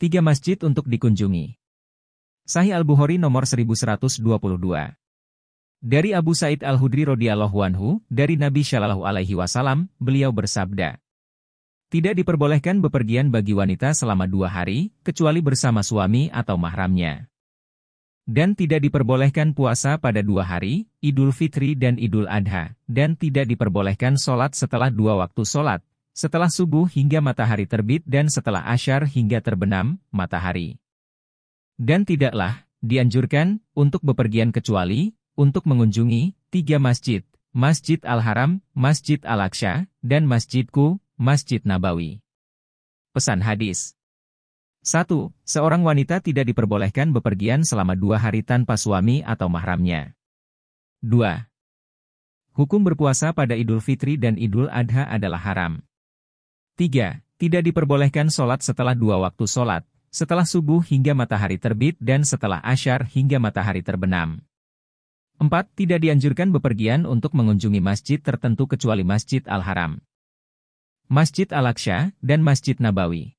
Tiga masjid untuk dikunjungi. Sahih Al-Bukhari nomor 1122. Dari Abu Said Al-Hudri radhiyallahu anhu, dari Nabi Shallallahu alaihi wasallam, beliau bersabda, Tidak diperbolehkan bepergian bagi wanita selama dua hari, kecuali bersama suami atau mahramnya. Dan tidak diperbolehkan puasa pada dua hari, Idul Fitri dan Idul Adha, dan tidak diperbolehkan sholat setelah dua waktu sholat, setelah subuh hingga matahari terbit dan setelah asyar hingga terbenam, matahari. Dan tidaklah, dianjurkan, untuk bepergian kecuali, untuk mengunjungi tiga masjid, Masjid Al-Haram, Masjid Al-Aqsa, dan Masjidku, Masjid Nabawi. Pesan hadis 1. Seorang wanita tidak diperbolehkan bepergian selama dua hari tanpa suami atau mahramnya. 2. Hukum berpuasa pada Idul Fitri dan Idul Adha adalah haram. 3. Tidak diperbolehkan sholat setelah dua waktu sholat, setelah subuh hingga matahari terbit dan setelah asyar hingga matahari terbenam. 4. Tidak dianjurkan bepergian untuk mengunjungi masjid tertentu kecuali Masjid Al-Haram, Masjid Al-Aqsa, dan Masjid Nabawi.